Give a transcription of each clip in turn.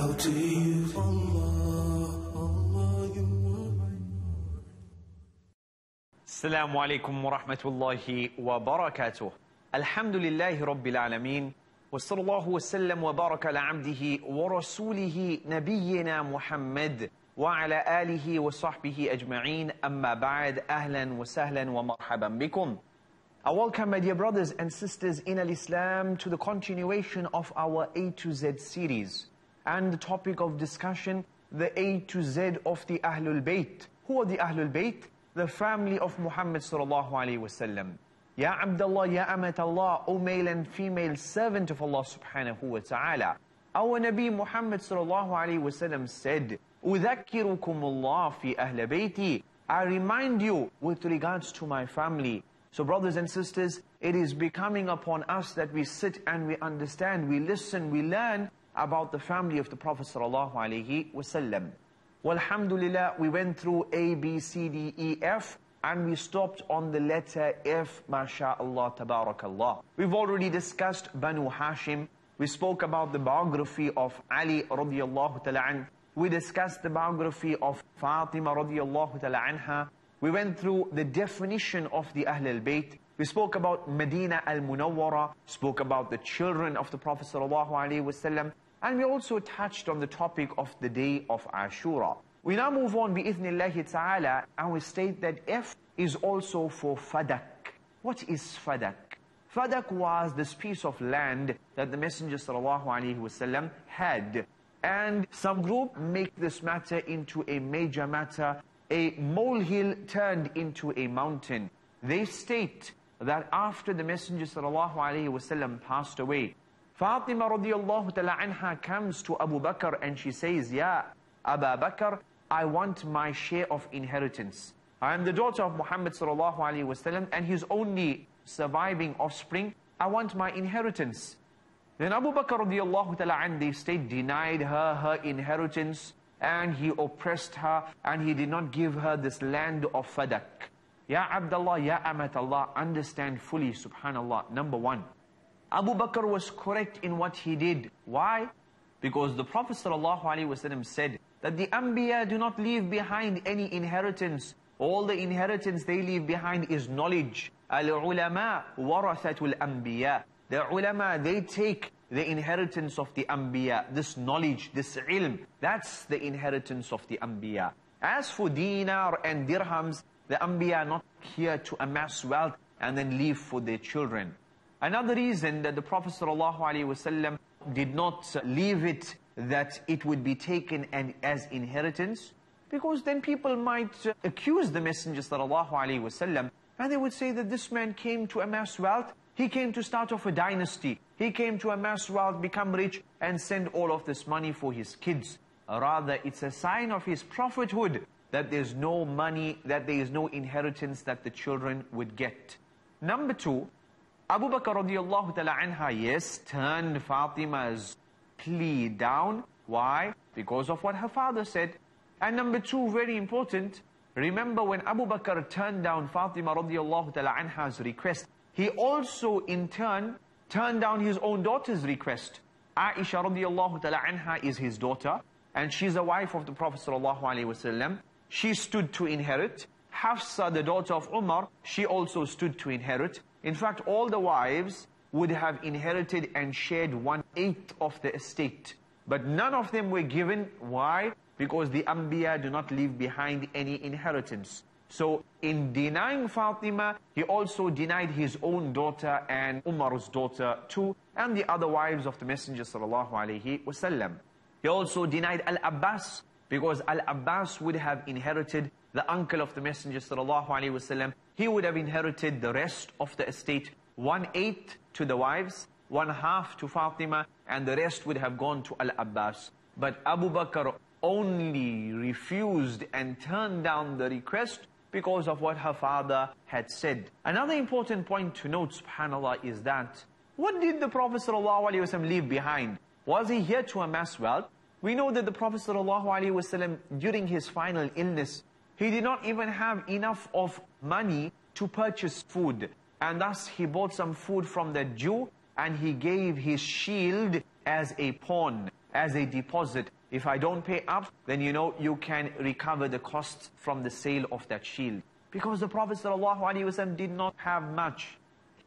bow to you, Allah, Allah, you are my Lord. السلام عليكم ورحمة الله وبركاته الحمد لله رب العالمين وصلى الله وسلم وبارك على عبده ورسوله نبينا محمد وعلى آله وصحبه أجمعين أما بعد أهلا وسهلا ومرحبا بكم I welcome my dear brothers and sisters in Al-Islam to the continuation of our A to Z series and the topic of discussion the A to Z of the Ahlul Bayt. Who are the Ahlul Bayt? The family of Muhammad sallallahu alaihi wasallam. Ya Abdullah, Ya Amat Allah, O male and female servant of Allah subhanahu wa ta'ala. Our Nabi Muhammad sallallahu alaihi wasallam said, أذكركم الله في أهل بيتي. I remind you with regards to my family. So brothers and sisters, it is becoming upon us that we sit and we understand, we listen, we learn about the family of the Prophet sallallahu alaihi wasallam. Walhamdulillah, we went through A, B, C, D, E, F, and we stopped on the letter F, MashaAllah, Tabarakallah. We've already discussed Banu Hashim. We spoke about the biography of Ali radiallahu ta'ala. We discussed the biography of Fatima radiallahu ta'ala anha. We went through the definition of the Ahl al-Bayt. We spoke about Medina al-Munawwara, spoke about the children of the Prophet sallallahu alaihi wasallam, and we also touched on the topic of the day of Ashura. We now move on bi'ithnillahi ta'ala and we state that F is also for Fadak. What is Fadak? Fadak was this piece of land that the Messenger wasallam had. And some group make this matter into a major matter. A molehill turned into a mountain. They state that after the Messenger wasallam passed away, Fatima radiallahu ta'ala anha comes to Abu Bakr and she says, Ya Abu Bakr, I want my share of inheritance. I am the daughter of Muhammad sallallahu alaihi wasallam and his only surviving offspring. I want my inheritance. Then Abu Bakr radiallahu ta'ala an, they state, denied her her inheritance and he oppressed her and he did not give her this land of Fadak. Ya Abdullah, Ya Amat Allah, understand fully, subhanallah. Number one, Abu Bakr was correct in what he did. Why? Because the Prophet ﷺ said that the Anbiya do not leave behind any inheritance. All the inheritance they leave behind is knowledge. Al-ulama warathatul anbiya. The ulama, they take the inheritance of the Anbiya, this knowledge, this ilm. That's the inheritance of the Anbiya. As for dinar and dirhams, the Anbiya are not here to amass wealth and then leave for their children. Another reason that the Prophet ﷺ did not leave it that it would be taken and as inheritance, because then people might accuse the Messenger ﷺ and they would say that this man came to amass wealth, he came to start off a dynasty, he came to amass wealth, become rich and send all of this money for his kids. Rather, it's a sign of his prophethood that there's no money, that there is no inheritance that the children would get. Number two, Abu Bakr radiallahu ta'ala anha, yes, turned Fatima's plea down. Why? Because of what her father said. And number two, very important, remember when Abu Bakr turned down Fatima radiallahu ta'ala anha's request, he also in turn turned down his own daughter's request. Aisha radiallahu ta'ala anha is his daughter, and she's a wife of the Prophet sallallahu alaihi wasallam. She stood to inherit. Hafsa, the daughter of Umar, she also stood to inherit. In fact, all the wives would have inherited and shared one-eighth of the estate. But none of them were given. Why? Because the Anbiya do not leave behind any inheritance. So in denying Fatima, he also denied his own daughter and Umar's daughter too, and the other wives of the Messenger sallallahu alaihi. He also denied Al-Abbas, because Al-Abbas would have inherited the uncle of the Messenger wasallam. He would have inherited the rest of the estate, one-eighth to the wives, one half to Fatima, and the rest would have gone to Al-Abbas. But Abu Bakr only refused and turned down the request because of what her father had said. Another important point to note, subhanAllah, is that what did the Prophet ﷺ leave behind? Was he here to amass wealth? We know that the Prophet ﷺ, during his final illness, he did not even have enough of money to purchase food. And thus he bought some food from the Jew and he gave his shield as a pawn. as a deposit. If I don't pay up, then you know you can recover the costs from the sale of that shield. Because the Prophet ﷺ did not have much.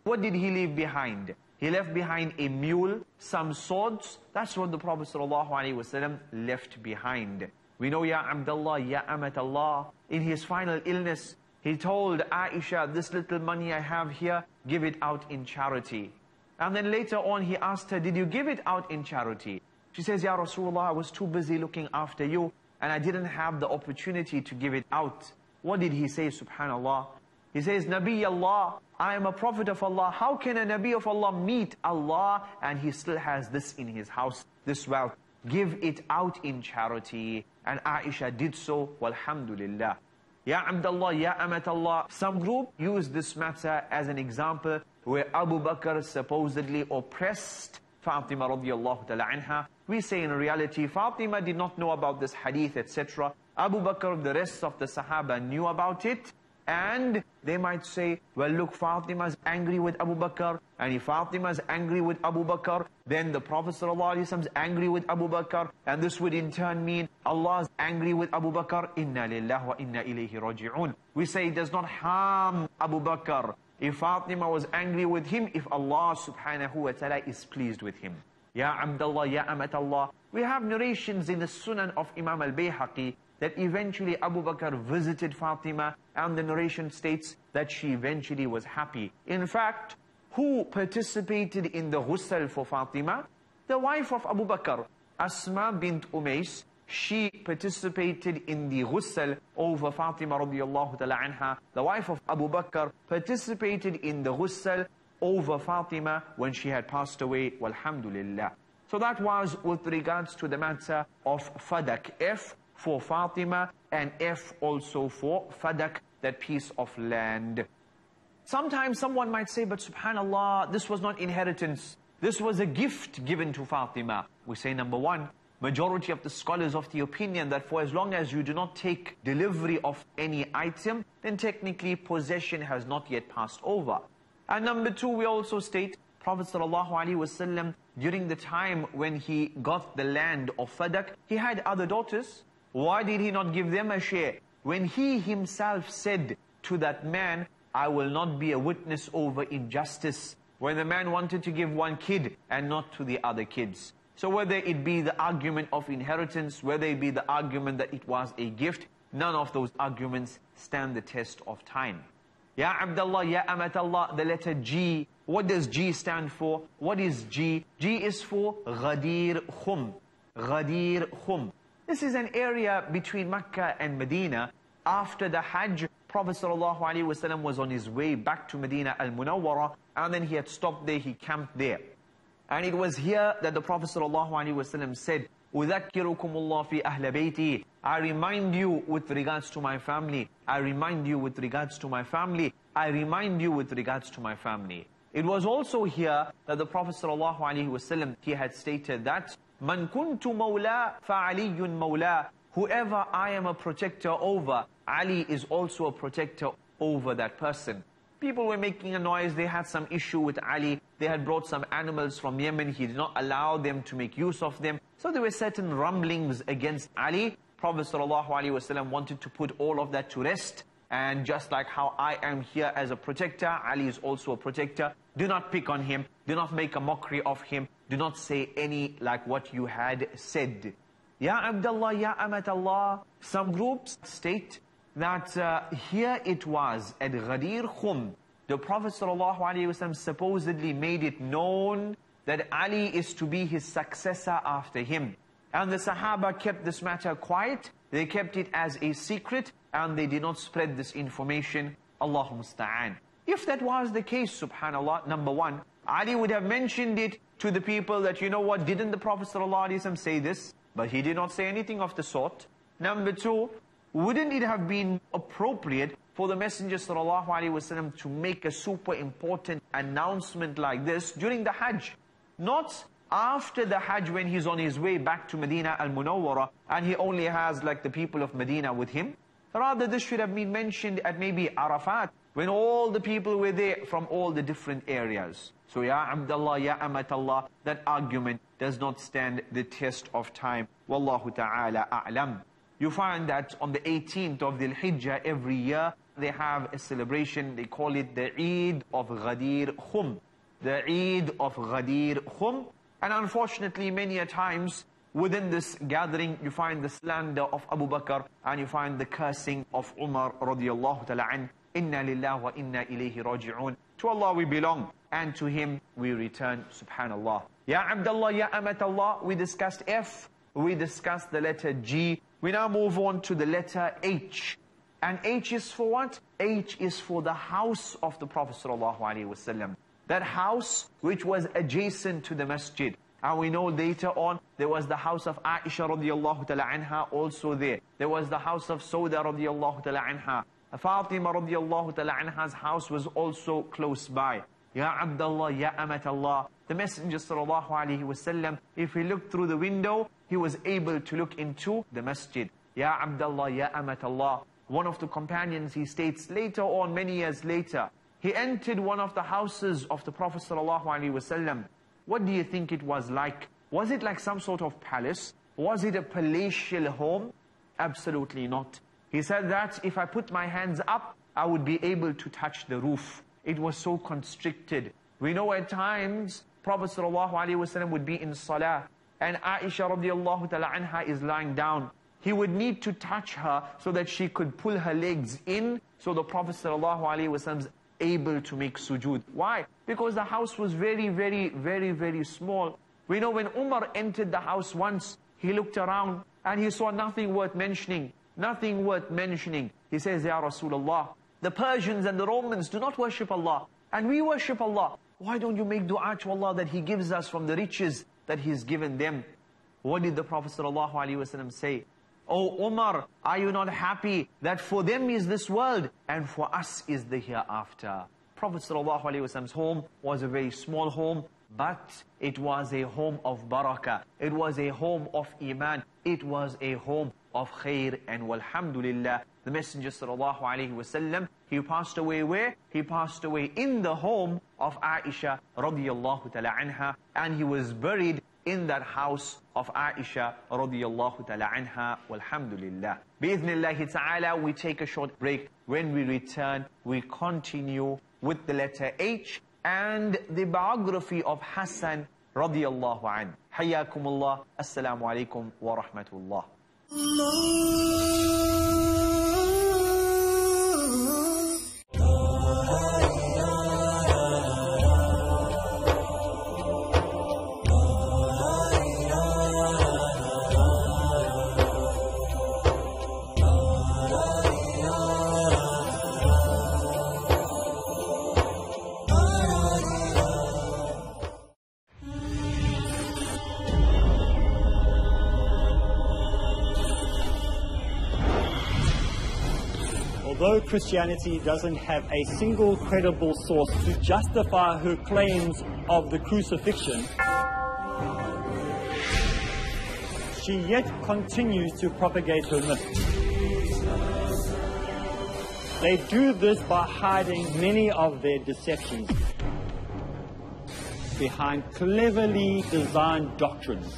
What did he leave behind? He left behind a mule, some swords. That's what the Prophet ﷺ left behind. We know, Ya Abdullah, Ya Amat Allah, in his final illness, he told Aisha, this little money I have here, give it out in charity. And then later on he asked her, did you give it out in charity? She says, Ya Rasulullah, I was too busy looking after you and I didn't have the opportunity to give it out. What did he say, subhanallah? He says, Nabi Allah, I am a prophet of Allah. How can a Nabi of Allah meet Allah and he still has this in his house, this wealth? Give it out in charity. And Aisha did so, walhamdulillah. Ya Abdullah, Ya Amat Allah. Some group use this matter as an example where Abu Bakr supposedly oppressed Fatima radiallahu ta'ala anha. We say in reality, Fatima did not know about this hadith, etc. Abu Bakr, the rest of the Sahaba knew about it. And they might say, well look, Fatima's angry with Abu Bakr. And if Fatima's angry with Abu Bakr, then the Prophet ﷺ is angry with Abu Bakr. And this would in turn mean Allah's angry with Abu Bakr. Inna lillah wa inna ilayhi raji'un. We say it does not harm Abu Bakr. If Fatima was angry with him, if Allah subhanahu wa ta'ala is pleased with him. Ya Abdullah, Ya Amat Allah. We have narrations in the Sunan of Imam al-Bayhaqi that eventually Abu Bakr visited Fatima and the narration states that she eventually was happy. In fact, who participated in the ghusl for Fatima? The wife of Abu Bakr, Asma bint Umais, she participated in the ghusl over Fatima radiallahu ta'ala anha. The wife of Abu Bakr participated in the ghusl over Fatima when she had passed away, walhamdulillah. So that was with regards to the matter of Fadak. F for Fatima and F also for Fadak, that piece of land. Sometimes someone might say, but subhanallah, this was not inheritance. This was a gift given to Fatima. We say number one, majority of the scholars of the opinion that for as long as you do not take delivery of any item, then technically possession has not yet passed over. And number two, we also state, Prophet ﷺ, during the time when he got the land of Fadak, he had other daughters. Why did he not give them a share? When he himself said to that man, I will not be a witness over injustice. When the man wanted to give one kid and not to the other kids. So whether it be the argument of inheritance, whether it be the argument that it was a gift, none of those arguments stand the test of time. Ya Abdullah, Ya Amat Allah, the letter G. What does G stand for? What is G? G is for Ghadir Khum. Ghadir Khum. This is an area between Mecca and Medina. After the Hajj, Prophet ﷺ was on his way back to Medina al-Munawwara and then he had stopped there, he camped there. And it was here that the Prophet ﷺ said, أُذَكِّرُكُمُ اللَّهِ فِي أَهْلَ بَيْتِي I remind you with regards to my family. I remind you with regards to my family. I remind you with regards to my family. It was also here that the Prophet ﷺ, he had stated that, Man kuntu mawla fa'aliyun mawla. Whoever I am a protector over, Ali is also a protector over that person. People were making a noise, they had some issue with Ali, they had brought some animals from Yemen, he did not allow them to make use of them. So there were certain rumblings against Ali. Prophet ﷺ wanted to put all of that to rest. And just like how I am here as a protector, Ali is also a protector. Do not pick on him. Do not make a mockery of him. Do not say any like what you had said. Ya Abdullah, Ya Amat Allah. Some groups state that uh, here it was at Ghadir Khum. The Prophet ﷺ supposedly made it known that Ali is to be his successor after him. And the Sahaba kept this matter quiet. They kept it as a secret and they did not spread this information. Allahu musta'an. If that was the case, subhanAllah, number one, Ali would have mentioned it to the people that, you know what, didn't the Prophet ﷺ say this? But he did not say anything of the sort. Number two, wouldn't it have been appropriate for the Messenger ﷺ to make a super important announcement like this during the Hajj? Not after the Hajj when he's on his way back to Medina al-Munawwara and he only has like the people of Medina with him. Rather, this should have been mentioned at maybe Arafat when all the people were there from all the different areas. So, Ya Abdullah, Ya Amatallah, that argument does not stand the test of time. Wallahu ta'ala a'lam. You find that on the 18th of Dhul Hijjah every year, they have a celebration, they call it the Eid of Ghadir Khum. The Eid of Ghadir Khum. And unfortunately, many a times, within this gathering, you find the slander of Abu Bakr, and you find the cursing of Umar radiallahu ta'ala. Inna lillah wa inna ilayhi raji'un. To Allah we belong, and to Him we return, subhanallah. Ya Abdullah, Ya Amatallah, we discussed F, we discussed the letter G, we now move on to the letter H. And H is for what? H is for the house of the Prophet ﷺ. That house which was adjacent to the masjid. And we know later on, there was the house of Aisha radiallahu ta'ala anha also there. There was the house of Sauda radiallahu ta'ala anha. Fatima radiallahu ta'ala anha's house was also close by. Ya Abdullah, Ya Amatallah. The Messenger sallallahu alayhi wasallam, if he looked through the window, he was able to look into the masjid. Ya Abdullah, Ya Amatallah. One of the companions, he states later on, many years later, he entered one of the houses of the Prophet sallallahu alaihi wasallam. What do you think it was like? Was it like some sort of palace? Was it a palatial home? Absolutely not. He said that if I put my hands up, I would be able to touch the roof. It was so constricted. We know at times, Prophet ﷺ would be in salah, and Aisha radiallahu ta'ala anha is lying down. He would need to touch her so that she could pull her legs in, so the Prophet ﷺ is able to make sujood. Why? Because the house was very, very, very, very small. We know when Umar entered the house once, he looked around and he saw nothing worth mentioning. Nothing worth mentioning. He says, Ya Rasulullah, the Persians and the Romans do not worship Allah. And we worship Allah. Why don't you make dua to Allah that He gives us from the riches that He's given them? What did the Prophet ﷺ say? Oh Umar, are you not happy that for them is this world and for us is the hereafter? Prophet ﷺ's home was a very small home, but it was a home of barakah. It was a home of iman. It was a home of khair and walhamdulillah. The Messenger sallallahu alaihi wasallam, he passed away where? He passed away in the home of Aisha radiyallahu ta'ala anha and he was buried in that house of Aisha radiyallahu ta'ala anha walhamdulillah. Bi'idhnillahi ta'ala we take a short break. When we return, we continue with the letter H and the biography of Hassan radiyallahu an. Hayyakumullah. Assalamu alaikum wa rahmatullah. Christianity doesn't have a single credible source to justify her claims of the crucifixion, she yet continues to propagate her myth. They do this by hiding many of their deceptions behind cleverly designed doctrines.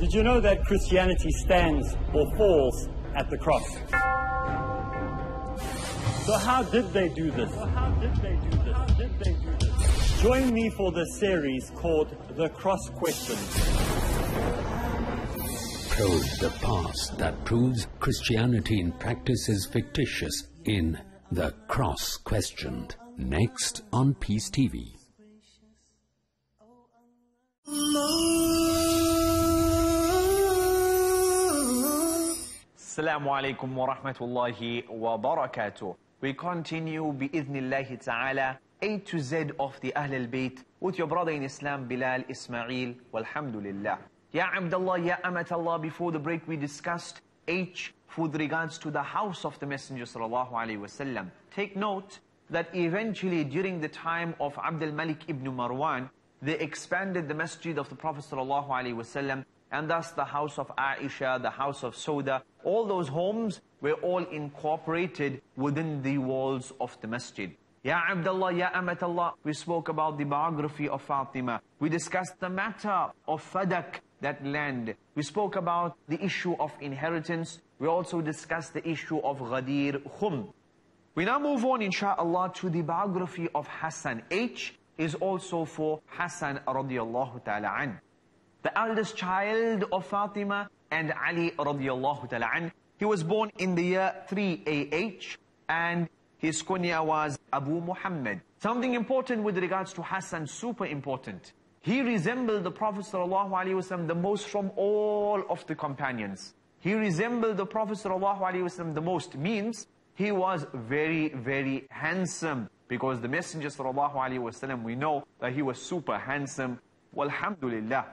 Did you know that Christianity stands or falls at the cross? So how did they do this? How did they do this? Did they do this? Join me for the series called The Cross Question. Probe the past that proves Christianity in practice is fictitious in The Cross Questioned. Next on Peace TV. Assalamu alaikum wa rahmatullahi wa barakatuh. We continue bi'idhnillahi ta'ala A to Z of the Ahl al-Bayt with your brother in Islam Bilal Ismail walhamdulillah. Ya Abdullah, Ya Amatallah, before the break we discussed H with regards to the house of the Messenger sallallahu alaihi wasallam. Take note that eventually during the time of Abdul Malik ibn Marwan, they expanded the masjid of the Prophet sallallahu alaihi wasallam and thus the house of Aisha, the house of Sauda, all those homes were all incorporated within the walls of the masjid. Ya Abdullah, Ya Amatallah, we spoke about the biography of Fatima. We discussed the matter of Fadak, that land. We spoke about the issue of inheritance. We also discussed the issue of Ghadir Khum. We now move on, inshallah, to the biography of Hassan. H is also for Hassan radiallahu ta'ala an The eldest child of Fatima and Ali radiallahu ta'ala an. He was born in the year 3 AH and his kunya was Abu Muhammad. Something important with regards to Hassan, super important. He resembled the Prophet ﷺ the most from all of the companions. He resembled the Prophet ﷺ the most, means he was very, very handsome. Because the Messenger ﷺ, we know that he was super handsome. Walhamdulillah.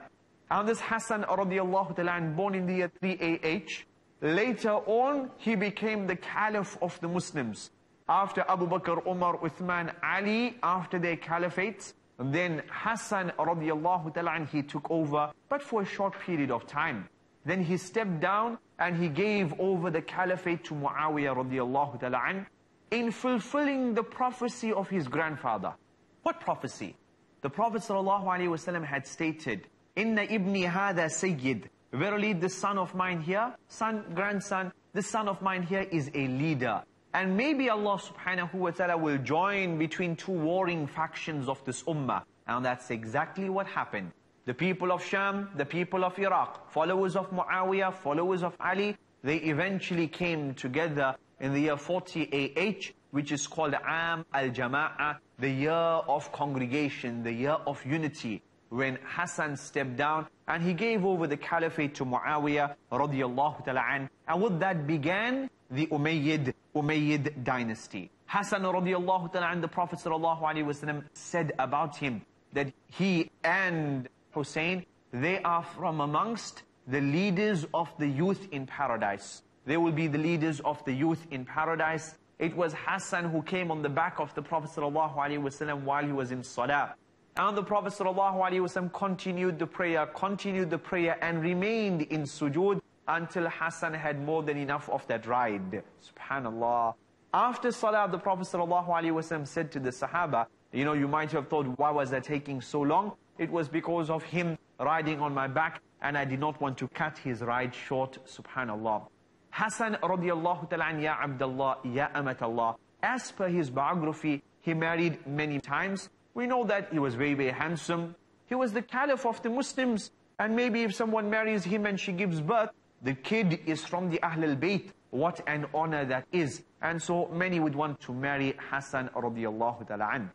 And this Hassan radiallahu ta'ala born in the year 3 AH, later on he became the Caliph of the Muslims after Abu Bakr, Umar, Uthman, Ali, after their caliphates, then Hassan radiallahu ta'ala he took over, but for a short period of time. Then he stepped down and he gave over the caliphate to Muawiyah radiallahu ta'ala in fulfilling the prophecy of his grandfather. What prophecy? The Prophet ﷺ had stated, Inna ibni hada sayyid. Verily the son of mine here, son, grandson, the son of mine here is a leader. And maybe Allah subhanahu wa ta'ala will join between two warring factions of this ummah. And that's exactly what happened. The people of Sham, the people of Iraq, followers of Muawiyah, followers of Ali, they eventually came together in the year 40 AH, which is called Am al-Jama'ah, the year of congregation, the year of unity, when Hassan stepped down and he gave over the caliphate to Muawiyah radiallahu ta'ala And with that began the Umayyad, Umayyad dynasty. Hassan radiallahu ta'ala and the Prophet sallallahu alaihi wasallam said about him that he and Hussein, they are from amongst the leaders of the youth in paradise. They will be the leaders of the youth in paradise. It was Hassan who came on the back of the Prophet wasallam while he was in salah. And the Prophet ﷺ continued the prayer, continued the prayer and remained in sujood until Hassan had more than enough of that ride. Subhanallah. After Salah, the Prophet ﷺ said to the Sahaba, you know, you might have thought, why was that taking so long? It was because of him riding on my back and I did not want to cut his ride short. Subhanallah. Hassan radiallahu ta'ala ya Abdullah, ya. As per his biography, he married many times. We know that he was very, very handsome. He was the caliph of the Muslims. And maybe if someone marries him and she gives birth, the kid is from the Ahl al-Bayt. What an honor that is. And so many would want to marry Hassan radiallahu ta'ala an.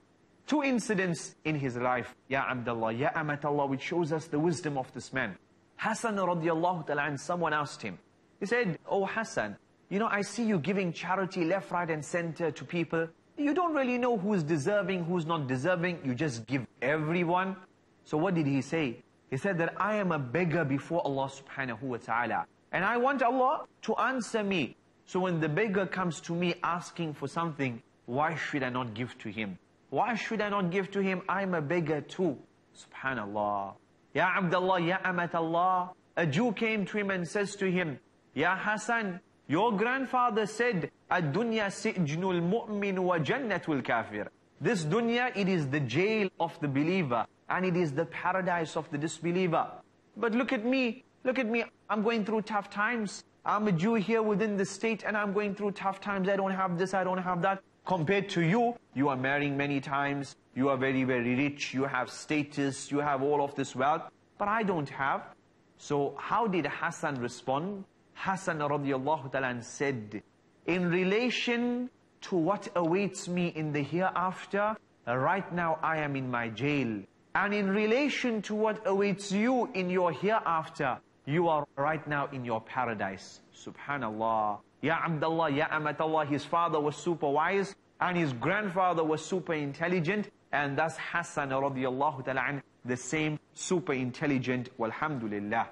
Two incidents in his life, Ya Abdullah, Ya Amatallah, which shows us the wisdom of this man. Hassan radiallahu ta'ala an, someone asked him. He said, Oh Hassan, you know, I see you giving charity left, right and center to people. You don't really know who's deserving, who's not deserving. You just give everyone. So what did he say? He said that I am a beggar before Allah subhanahu wa ta'ala. And I want Allah to answer me. So when the beggar comes to me asking for something, why should I not give to him? Why should I not give to him? I'm a beggar too. Subhanallah. Ya Abdullah, Ya Amat Allah. A Jew came to him and says to him, Ya Hassan, your grandfather said, Ad-dunya si'jnul mu'min wa jannatul kafir. This dunya, it is the jail of the believer and it is the paradise of the disbeliever. But look at me, Look at me, I'm going through tough times. I'm a Jew here within the state and I'm going through tough times. I don't have this, I don't have that. Compared to you, you are marrying many times. You are very, very rich. You have status. You have all of this wealth. But I don't have. So how did Hassan respond? Hassan radiallahu ta'ala said, in relation to what awaits me in the hereafter, right now I am in my jail. And in relation to what awaits you in your hereafter, you are right now in your paradise. Subhanallah. Ya Abdullah, Ya Amatallah, his father was super wise and his grandfather was super intelligent and thus Hassan radiallahu ta'ala the same super intelligent, walhamdulillah.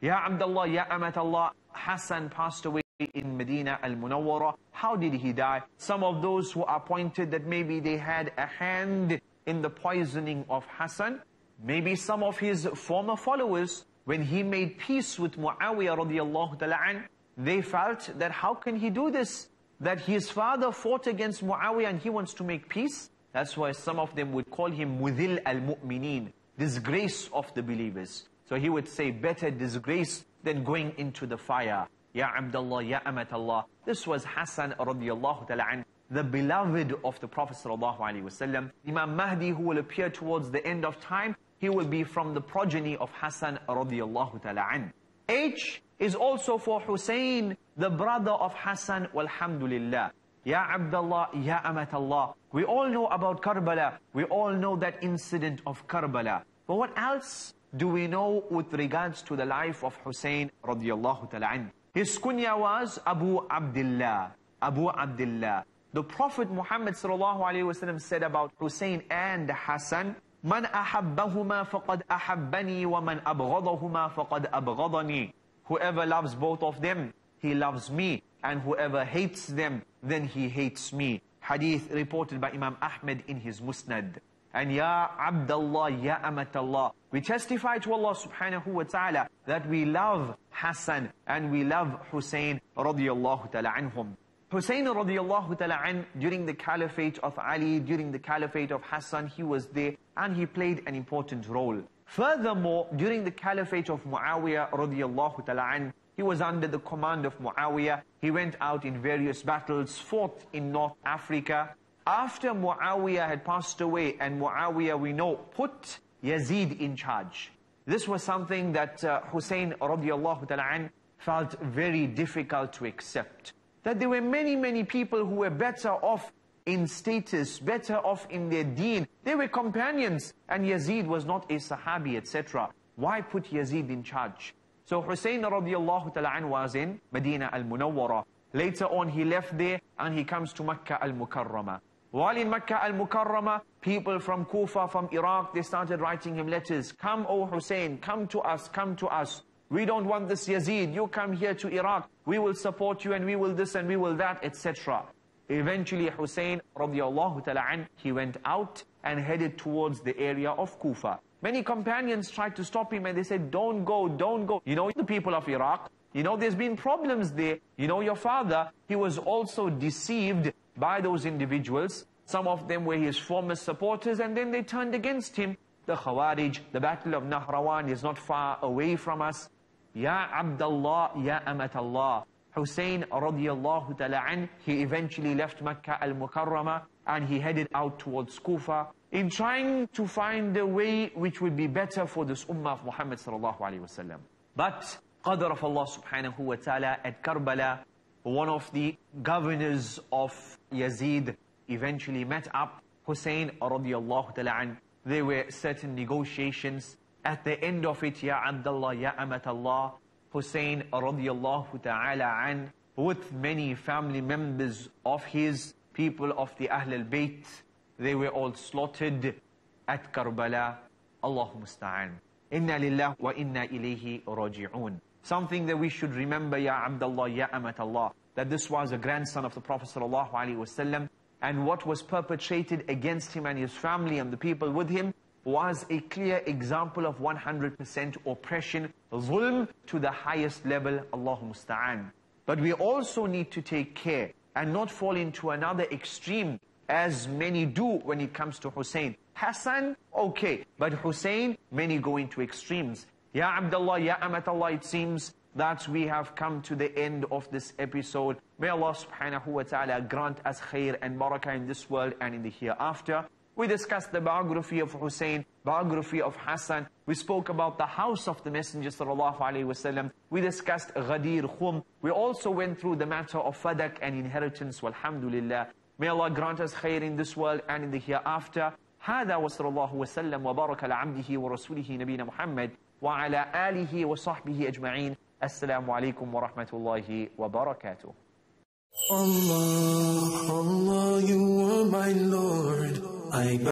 Ya Abdullah, Ya Amatallah, Hassan passed away in Medina al-Munawwara. How did he die? Some of those who are pointed that maybe they had a hand in the poisoning of Hassan. Maybe some of his former followers when he made peace with Muawiyah radiallahu ta'ala they felt that how can he do this? That his father fought against Muawiyah and he wants to make peace? That's why some of them would call him Mudil al-Mu'mineen, disgrace of the believers. So he would say, better disgrace than going into the fire. Ya Abdullah, Ya Amatallah. This was Hassan radiallahu ta'ala an, the beloved of the Prophet sallallahu alaihi wasallam. Imam Mahdi who will appear towards the end of time, he will be from the progeny of Hassan radiallahu ta'ala an. H is also for Hussein, the brother of Hassan, walhamdulillah. Ya Abdullah, Ya Amatallah. We all know about Karbala. We all know that incident of Karbala. But what else do we know with regards to the life of Hussein radiallahu ta'ala an? His kunya was Abu Abdullah. Abu Abdullah. The Prophet Muhammad sallallahu alayhi wasallam said about Hussein and Hassan, من أحبهما فقد أحبني ومن أبغضهما فقد أبغضني. Whoever loves both of them, he loves me. And whoever hates them, then he hates me. Hadith reported by Imam Ahmed in his Musnad. And Ya Abdullah, Ya Amatallah. We testify to Allah subhanahu wa ta'ala that we love Hassan and we love Hussein radiallahu ta'ala anhum. Hussein radiallahu ta'ala an, during the caliphate of Ali, during the caliphate of Hassan, he was there and he played an important role. Furthermore, during the caliphate of Muawiyah radiallahu ta'ala an, he was under the command of Muawiyah. He went out in various battles, fought in North Africa. After Muawiyah had passed away, and Muawiyah, we know, put Yazid in charge. This was something that uh, Hussein radiallahu ta'ala felt very difficult to accept. That there were many, many people who were better off in status, better off in their deen. They were companions, and Yazid was not a Sahabi, etc. Why put Yazid in charge? So Hussein radiallahu ta'ala was in Medina al-Munawwara. Later on he left there and he comes to Makkah al-Mukarramah. While in Makkah al-Mukarramah, people from Kufa, from Iraq, they started writing him letters. Come, O Hussein, come to us, come to us. We don't want this Yazid. You come here to Iraq. We will support you and we will this and we will that, etc. Eventually Hussein radiallahu ta'ala he went out and headed towards the area of Kufa. Many companions tried to stop him and they said, don't go, don't go. You know the people of Iraq, you know there's been problems there. You know your father, he was also deceived by those individuals. Some of them were his former supporters and then they turned against him. The Khawarij, the battle of Nahrawan is not far away from us. Ya Abdullah, Ya Amatallah. Hussein radiallahu ta'ala an, he eventually left Makkah al-Mukarramah and he headed out towards Kufa in trying to find a way which would be better for this ummah of Muhammad sallallahu alayhi wasallam. But qadr of Allah subhanahu wa ta'ala at Karbala, one of the governors of Yazid eventually met up Hussein radiallahu ta'ala. There were certain negotiations. At the end of it, Ya Abdullah, Ya Amatallah, Hussein radiallahu ta'ala an, with many family members of his people of the Ahl al-Bayt, they were all slaughtered at Karbala. Allahu musta'an. Inna lillah wa inna ilayhi raji'un. Something that we should remember, Ya Abdullah, Ya Amatallah, that this was a grandson of the Prophet wasallam, and what was perpetrated against him and his family and the people with him was a clear example of 100% oppression, zulm to the highest level, Allahu musta'an. But we also need to take care and not fall into another extreme as many do when it comes to Hussein. Hassan, okay, but Hussein, many go into extremes. Ya Abdullah, Ya Amatallah, it seems that we have come to the end of this episode. May Allah subhanahu wa ta'ala grant us khair and barakah in this world and in the hereafter. We discussed the biography of Hussein, biography of Hassan. We spoke about the house of the Messenger sallallahu alaihi wasallam. We discussed Ghadir Khum. We also went through the matter of Fadak and inheritance. Walhamdulillah. May Allah grant us khair in this world and in the hereafter. هذا وصلى الله وسلم وبارك على عبده ورسوله نبينا محمد وعلى آله وصحبه أجمعين السلام عليكم ورحمة الله وبركاته Allah, Allah, you are my Lord. I